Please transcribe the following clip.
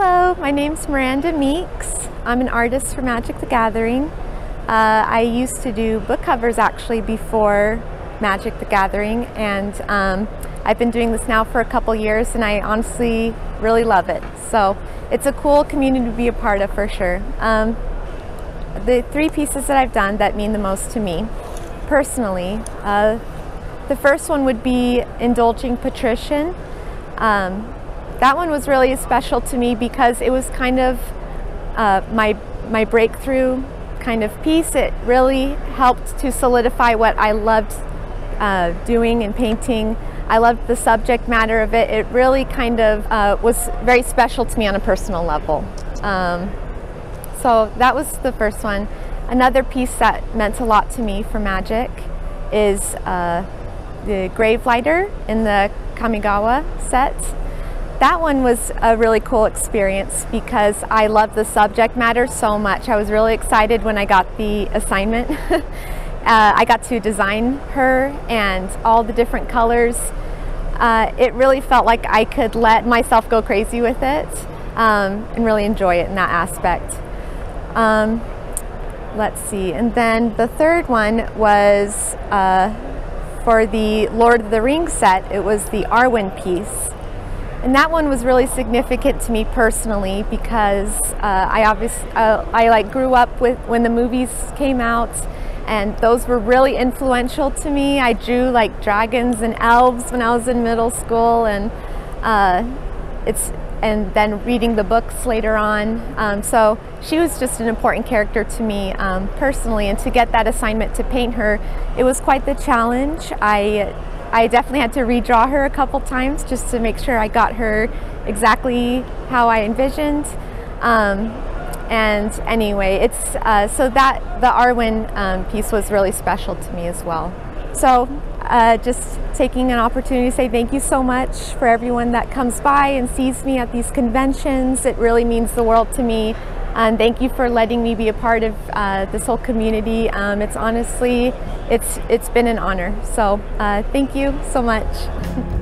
Hello, my name's Miranda Meeks. I'm an artist for Magic the Gathering. Uh, I used to do book covers actually before Magic the Gathering and um, I've been doing this now for a couple years and I honestly really love it. So it's a cool community to be a part of for sure. Um, the three pieces that I've done that mean the most to me personally, uh, the first one would be Indulging Patrician. Um, that one was really special to me because it was kind of uh, my, my breakthrough kind of piece. It really helped to solidify what I loved uh, doing and painting. I loved the subject matter of it. It really kind of uh, was very special to me on a personal level. Um, so that was the first one. Another piece that meant a lot to me for magic is uh, the Gravelighter in the Kamigawa set. That one was a really cool experience because I love the subject matter so much. I was really excited when I got the assignment. uh, I got to design her and all the different colors. Uh, it really felt like I could let myself go crazy with it um, and really enjoy it in that aspect. Um, let's see, and then the third one was uh, for the Lord of the Rings set, it was the Arwen piece. And that one was really significant to me personally because uh, I obviously uh, I like grew up with when the movies came out and those were really influential to me. I drew like dragons and elves when I was in middle school and uh, it's and then reading the books later on. Um, so she was just an important character to me um, personally and to get that assignment to paint her, it was quite the challenge. I I definitely had to redraw her a couple times just to make sure I got her exactly how I envisioned. Um, and anyway, it's uh, so that the Arwen um, piece was really special to me as well. So uh, just taking an opportunity to say thank you so much for everyone that comes by and sees me at these conventions. It really means the world to me. And thank you for letting me be a part of uh, this whole community. Um, it's honestly, it's, it's been an honor. So uh, thank you so much.